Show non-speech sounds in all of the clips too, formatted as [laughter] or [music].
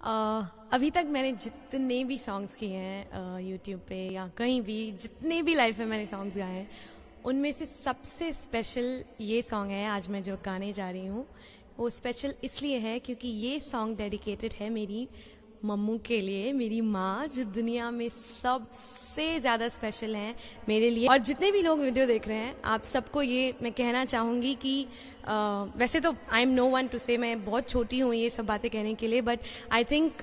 अ, अभी तक मैंने जितने भी सॉन्ग्स किए हैं यूट्यूब पे या कहीं भी जितने भी लाइफ में मैंने सॉन्ग्स गाए हैं उनमें से सबसे स्पेशल ये सॉन्ग है आज मैं जो गाने जा रही हूँ वो स्पेशल इसलिए है क्योंकि ये सॉन्ग डेडिकेटेड है मेरी मम्मू के लिए मेरी माँ जो दुनिया में सबसे ज़्यादा स्पेशल हैं मेरे लिए। और जितने भी लोग वीडियो देख रहे हैं आप सबको ये मैं कहना चाहूँगी कि अ, वैसे तो I am no one to से मैं बहुत छोटी हूँ ये सब बातें कहने के लिए बट आई थिंक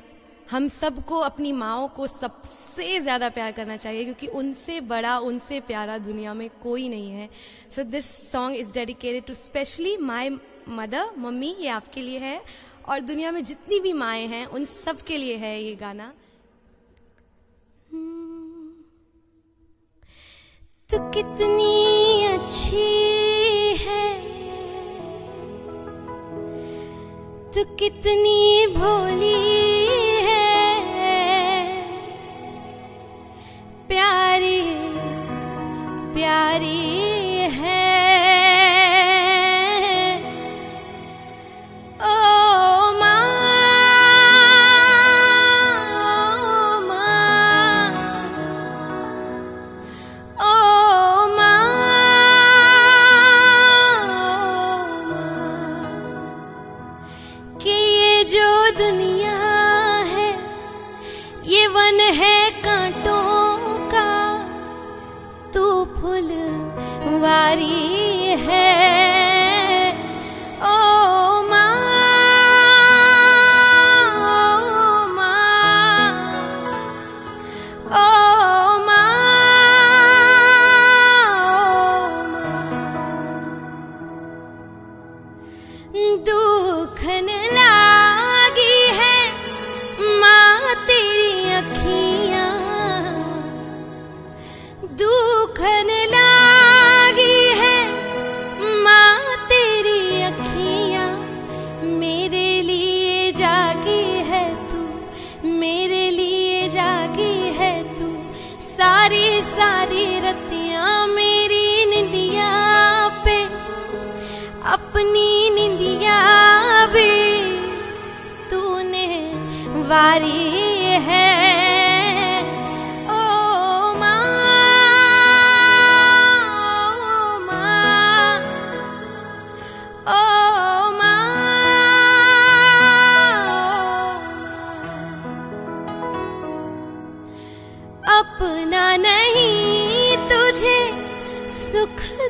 हम सबको अपनी माओ को सबसे ज़्यादा प्यार करना चाहिए क्योंकि उनसे बड़ा उनसे प्यारा दुनिया में कोई नहीं है। So this song is dedicated to specially my mother mummy ये आपके लिए है। और दुनिया में जितनी भी माएँ हैं, उन सब के लिए है ये गाना। तो कितनी अच्छी है। तो कितनी भोली दुखन लागी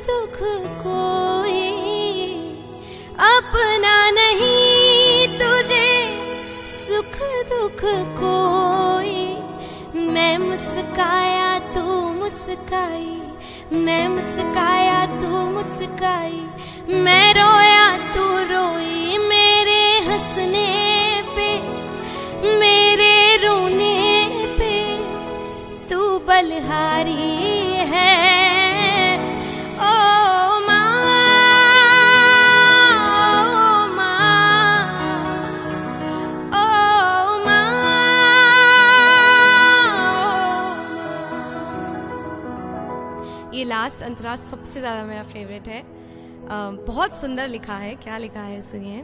दुख कोई अपना नहीं तुझे, सुख दुख कोई। मैं मुस्काया, तू मुस्काई, मैं मुस्काया, तू मुस्काई। ये लास्ट अंतरा सबसे ज़्यादा मेरा फेवरेट है। बहुत सुंदर लिखा है, क्या लिखा है सुनिए?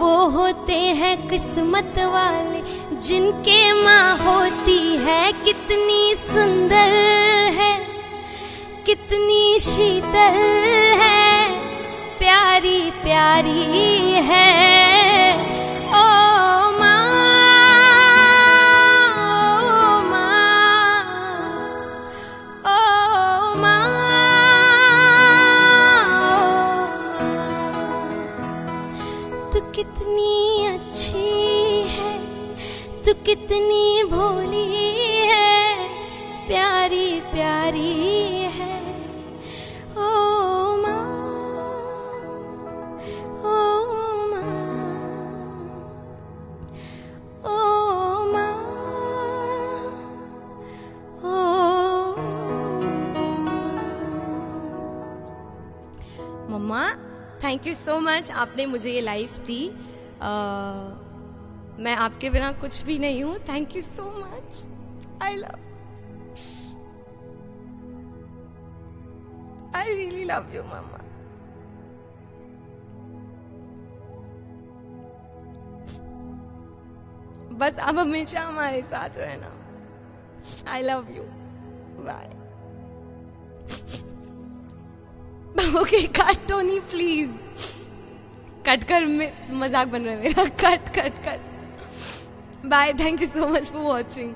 वो होते हैं किस्मत वाले, जिनके माँ होती है कितनी सुंदर है, कितनी शीतल है, प्यारी प्यारी है। तू कितनी अच्छी है, तू कितनी भोली है, प्यारी प्यारी है। ओ माँ ओ माँ ओ माँ, ओ मम्मा थैंक यू सो मच आपने मुझे ये लाइफ दी। मैं आपके बिना कुछ भी नहीं हूँ। Thank you so much I love I really love you मामा बस अब हमेशा हमारे साथ रहना। I love you bye okay cut Tony please cut कर मज़ाक बन रहा है मेरा. [laughs] Cut cut cut. Bye thank you so much for watching